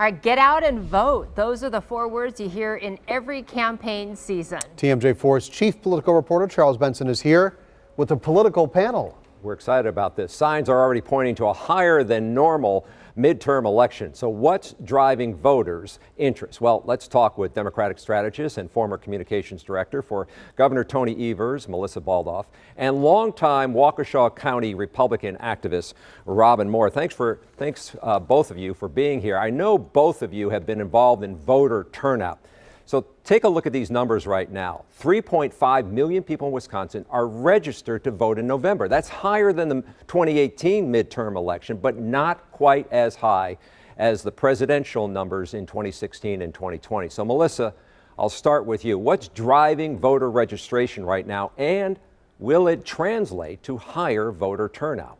All right, get out and vote. Those are the four words you hear in every campaign season. TMJ4's chief political reporter Charles Benson is here with a political panel. We're excited about this. Signs are already pointing to a higher than normal midterm election. So, what's driving voters' interest? Well, let's talk with Democratic strategist and former communications director for Governor Tony Evers, Melissa Baldauff, and longtime Waukesha County Republican activist Robin Moore. Thanks for thanks uh, both of you for being here. I know both of you have been involved in voter turnout. So take a look at these numbers right now. 3.5 million people in Wisconsin are registered to vote in November. That's higher than the 2018 midterm election, but not quite as high as the presidential numbers in 2016 and 2020. So, Melissa, I'll start with you. What's driving voter registration right now, and will it translate to higher voter turnout?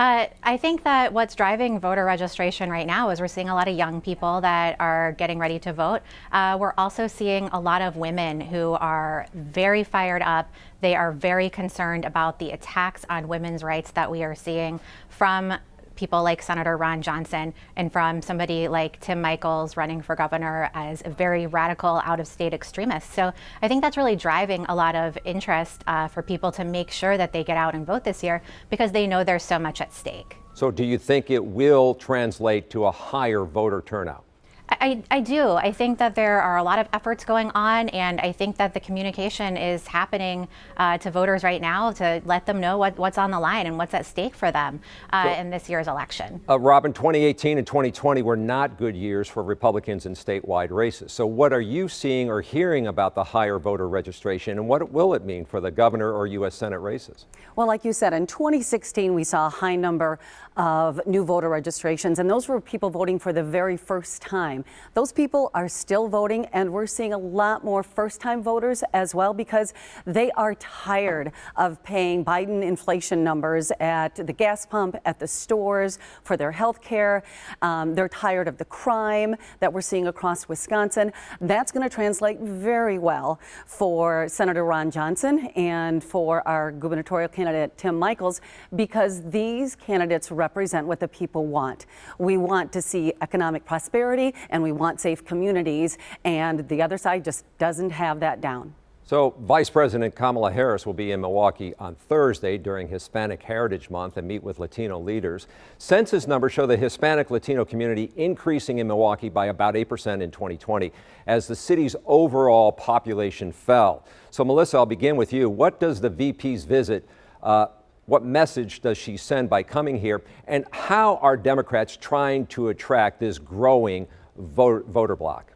Uh, I think that what's driving voter registration right now is we're seeing a lot of young people that are getting ready to vote. Uh, we're also seeing a lot of women who are very fired up. They are very concerned about the attacks on women's rights that we are seeing from people like Senator Ron Johnson and from somebody like Tim Michels running for governor as a very radical out of state extremist. So I think that's really driving a lot of interest uh, for people to make sure that they get out and vote this year because they know there's so much at stake. So do you think it will translate to a higher voter turnout? I, I do. I think that there are a lot of efforts going on, and I think that the communication is happening uh, to voters right now to let them know what, what's on the line and what's at stake for them uh, so, in this year's election. Uh, Robin, 2018 and 2020 were not good years for Republicans in statewide races. So, what are you seeing or hearing about the higher voter registration, and what will it mean for the governor or U.S. Senate races? Well, like you said, in 2016, we saw a high number of new voter registrations, and those were people voting for the very first time. Those people are still voting, and we're seeing a lot more first time voters as well because they are tired of paying Biden inflation numbers at the gas pump, at the stores, for their health care. Um, they're tired of the crime that we're seeing across Wisconsin. That's going to translate very well for Senator Ron Johnson and for our gubernatorial candidate Tim Michels because these candidates represent what the people want. We want to see economic prosperity and we want safe communities, and the other side just doesn't have that down. So, Vice President Kamala Harris will be in Milwaukee on Thursday during Hispanic Heritage Month and meet with Latino leaders. Census numbers show the Hispanic Latino community increasing in Milwaukee by about 8% in 2020 as the city's overall population fell. So, Melissa, I'll begin with you. What does the VP's visit uh, what message does she send by coming here? And how are Democrats trying to attract this growing voter, voter bloc?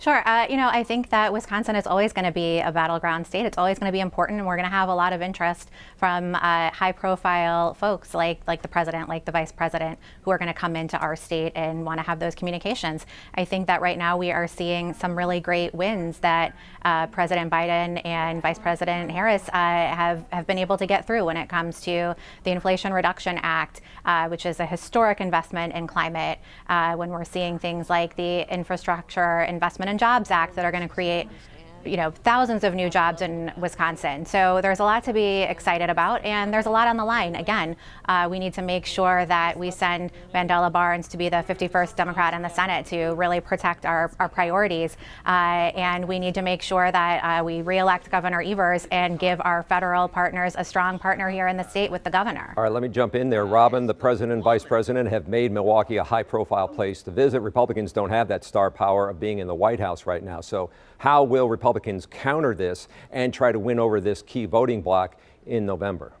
Sure. Uh, you know, I think that Wisconsin is always going to be a battleground state. It's always going to be important, and we're going to have a lot of interest from uh, high-profile folks like like the president, like the vice president, who are going to come into our state and want to have those communications. I think that right now we are seeing some really great wins that uh, President Biden and Vice President Harris uh, have have been able to get through when it comes to the Inflation Reduction Act, uh, which is a historic investment in climate. Uh, when we're seeing things like the Infrastructure Investment and Jobs Act that are going to create you know, thousands of new jobs in Wisconsin. So there's a lot to be excited about, and there's a lot on the line. Again, uh, we need to make sure that we send Mandela Barnes to be the 51st Democrat in the Senate to really protect our, our priorities. Uh, and we need to make sure that uh, we reelect Governor Evers and give our federal partners a strong partner here in the state with the governor. All right, let me jump in there. Robin, the president and vice president have made Milwaukee a high profile place to visit. Republicans don't have that star power of being in the White House right now. So, how will Republicans Republicans counter this and try to win over this key voting bloc in November?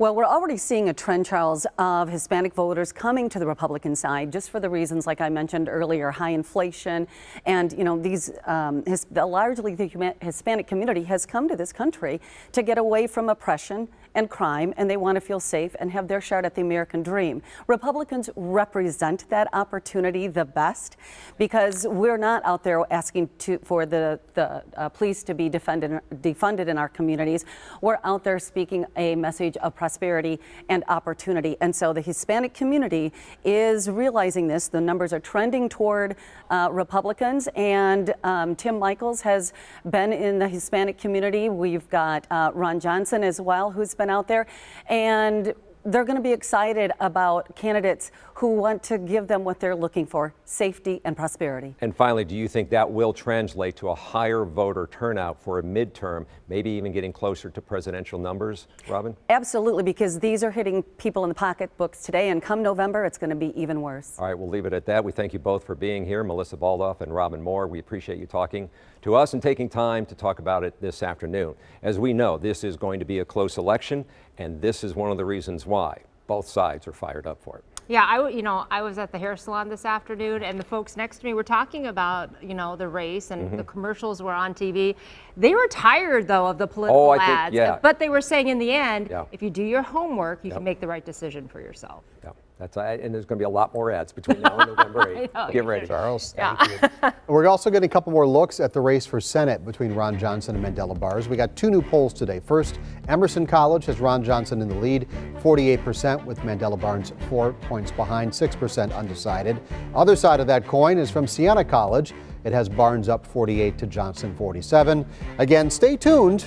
Well, we're already seeing a trend, Charles, of Hispanic voters coming to the Republican side just for the reasons, like I mentioned earlier, high inflation. And, you know, these um, his, the largely the Hispanic community has come to this country to get away from oppression and crime, and they want to feel safe and have their shot at the American dream. Republicans represent that opportunity the best because we're not out there asking to, for the, the uh, police to be defended, defunded in our communities. We're out there speaking a message of prosperity and opportunity. And so the Hispanic community is realizing this. The numbers are trending toward uh, Republicans, and um, Tim Michels has been in the Hispanic community. We've got uh, Ron Johnson as well, who's been out there. And they're going to be excited about candidates who want to give them what they're looking for safety and prosperity. And finally, do you think that will translate to a higher voter turnout for a midterm, maybe even getting closer to presidential numbers, Robin? Absolutely, because these are hitting people in the pocketbooks today, and come November, it's going to be even worse. All right, we'll leave it at that. We thank you both for being here, Melissa Baldauff and Robin Moore. We appreciate you talking to us and taking time to talk about it this afternoon. As we know, this is going to be a close election, and this is one of the reasons why both sides are fired up for it. Yeah, I, w- you know, I was at the hair salon this afternoon, and the folks next to me were talking about, you know, the race, and Mm-hmm. the commercials were on TV. They were tired, though, of the political Oh, I think- ads. yeah. But they were saying in the end, Yeah. if you do your homework, you Yep. can make the right decision for yourself. Yeah, that's and there's going to be a lot more ads between now and November 8th. know, Get ready. Charles, thank you. We're also getting a couple more looks at the race for Senate between Ron Johnson and Mandela Barnes. We got two new polls today. First, Emerson College has Ron Johnson in the lead, 48%, with Mandela Barnes four points behind, 6% undecided. Other side of that coin is from Siena College. It has Barnes up 48 to Johnson 47. Again, stay tuned.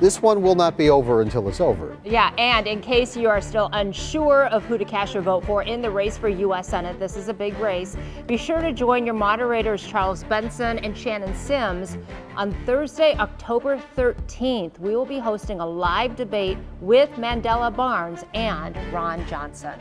This one will not be over until it's over. Yeah, and in case you are still unsure of who to cast your vote for in the race for U.S. Senate, this is a big race. Be sure to join your moderators, Charles Benson and Shannon Sims, on Thursday, October 13th. We will be hosting a live debate with Mandela Barnes and Ron Johnson.